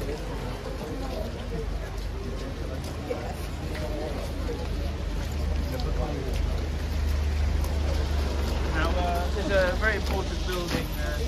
Now, uh, a very important building uh.